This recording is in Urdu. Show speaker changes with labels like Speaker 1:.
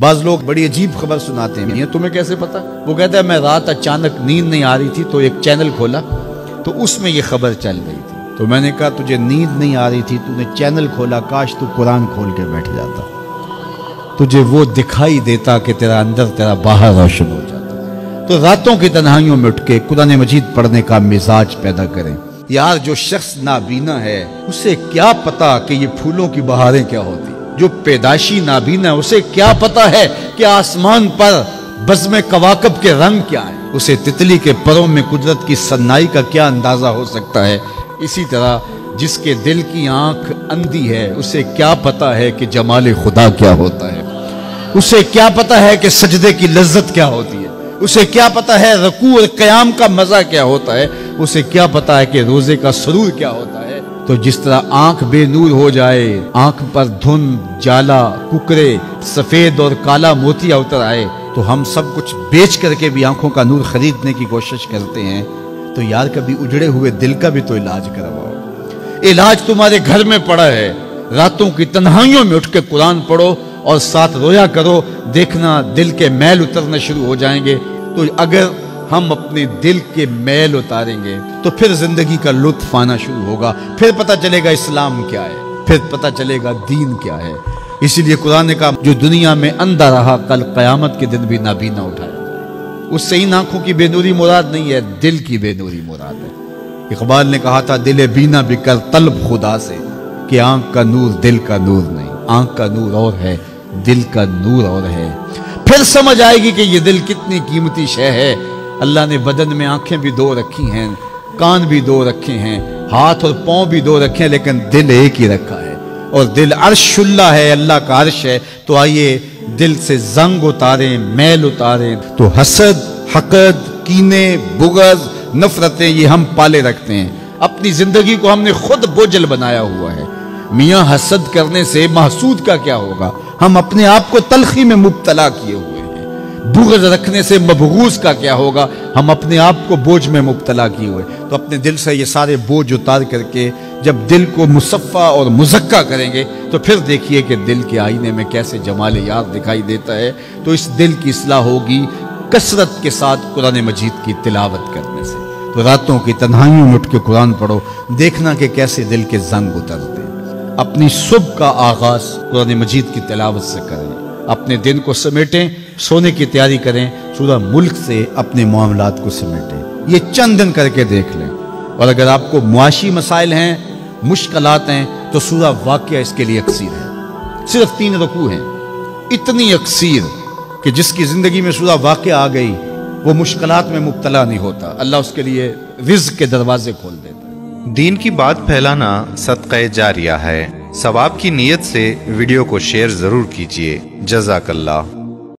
Speaker 1: بعض لوگ بڑی عجیب خبر سناتے ہیں۔ تمہیں کیسے پتا وہ کہتا ہے، میں رات اچانک نیند نہیں آ رہی تھی تو ایک چینل کھولا، تو اس میں یہ خبر چل رہی تھی۔ تو میں نے کہا، تجھے نیند نہیں آ رہی تھی، تو نے چینل کھولا، کاش تو قرآن کھول کے بیٹھ جاتا۔ تجھے وہ دکھائی دیتا کہ تیرا اندر تیرا باہر روشن ہو جاتا۔ تو راتوں کی تنہائیوں میں اٹھ کے قرآن مجید پڑھنے کا مزاج پیدا کریں۔ یار، جو شخص نابینا ہے، اسے کیا پتا کہ یہ پھولوں کی بہاریں کیا ہوتی جو پیدائشی نابینا ہے، اسے کیا پتا ہے کہ آسمان پر بزم کواکب کے رنگ کیا ہے؟ اسے تتلی کے پروں میں قدرت کی سنائی کا کیا اندازہ ہو سکتا ہے؟ اسی طرح جس کے دل کی آنکھ اندھی ہے، اسے کیا پتا ہے کہ جمال خدا کیا ہوتا ہے؟ اسے کیا پتا ہے کہ سجدے کی لذت کیا ہوتی ہے؟ اسے کیا پتا ہے رکوع اور قیام کا مزہ کیا ہوتا ہے؟ اسے کیا پتا ہے کہ روزے کا سرور کیا ہوتا ہے؟ تو جس طرح آنکھ بے نور ہو جائے، آنکھ پر دھن، جالا ککرے سفید اور کالا موتیا اتر آئے، تو ہم سب کچھ بیچ کر کے بھی آنکھوں کا نور خریدنے کی کوشش کرتے ہیں۔ تو یار، کبھی اجڑے ہوئے دل کا بھی تو علاج کرواؤ علاج تمہارے گھر میں پڑا ہے۔ راتوں کی تنہائیوں میں اٹھ کے قرآن پڑھو اور ساتھ رویا کرو، دیکھنا دل کے میل اترنا شروع ہو جائیں گے۔ تو اگر ہم اپنے دل کے میل اتاریں گے، تو پھر زندگی کا لطف آنا شروع ہوگا۔ پھر پتہ چلے گا اسلام کیا ہے، پھر پتہ چلے گا دین کیا ہے۔ اسی لیے قرآن نے کہا جو دنیا میں اندھا رہا، کل قیامت کے دن بھی نابینا اٹھائے۔ اس سے ان آنکھوں کی بے نوری مراد نہیں ہے، دل کی بے نوری مراد ہے۔ اقبال نے کہا تھا، دل بینا بھی کر طلب خدا سے کہ آنکھ کا نور دل کا نور نہیں، آنکھ کا نور اور ہے، دل کا نور اور ہے۔ پھر سمجھ آئے گی کہ یہ دل کتنی قیمتی شے ہے۔ اللہ نے بدن میں آنکھیں بھی دو رکھی ہیں، کان بھی دو رکھے ہیں، ہاتھ اور پاؤں بھی دو رکھے ہیں، لیکن دل ایک ہی رکھا ہے۔ اور دل عرش اللہ ہے، اللہ کا عرش ہے۔ تو آئیے دل سے زنگ اتاریں، میل اتاریں۔ تو حسد، حقد، کینے، بغض، نفرتیں، یہ ہم پالے رکھتے ہیں۔ اپنی زندگی کو ہم نے خود بوجھل بنایا ہوا ہے۔ میاں، حسد کرنے سے محسود کا کیا ہوگا؟ ہم اپنے آپ کو تلخی میں مبتلا کیے ہوئے ہیں۔ بغض رکھنے سے مبغوز کا کیا ہوگا؟ ہم اپنے آپ کو بوجھ میں مبتلا کیے ہوئے تو اپنے دل سے یہ سارے بوجھ اتار کر کے جب دل کو مصفہ اور مزکہ کریں گے، تو پھر دیکھیے کہ دل کے آئینے میں کیسے جمال یاد دکھائی دیتا ہے۔ تو اس دل کی اصلاح ہوگی کثرت کے ساتھ قرآن مجید کی تلاوت کرنے سے۔ تو راتوں کی تنہائیوں میں اٹھ کے قرآن پڑھو، دیکھنا کہ کیسے دل کے زنگ اترتے اپنی صبح کا آغاز قرآن مجید کی تلاوت سے کریں۔ اپنے دن کو سمیٹیں، سونے کی تیاری کریں سورہ ملک سے اپنے معاملات کو سمیٹیں۔ یہ چند دن کر کے دیکھ لیں۔ اور اگر آپ کو معاشی مسائل ہیں، مشکلات ہیں، تو سورہ واقعہ اس کے لیے اکثیر ہے۔ صرف تین رکوع ہیں۔ اتنی اکثیر کہ جس کی زندگی میں سورہ واقعہ آ گئی، وہ مشکلات میں مبتلا نہیں ہوتا۔ اللہ اس کے لیے رزق کے دروازے کھول دیتا
Speaker 2: دین کی بات پھیلانا صدقہ جاریہ ہے۔ ثواب کی نیت سے ویڈیو کو شیئر ضرور کیجیے جزاک اللہ۔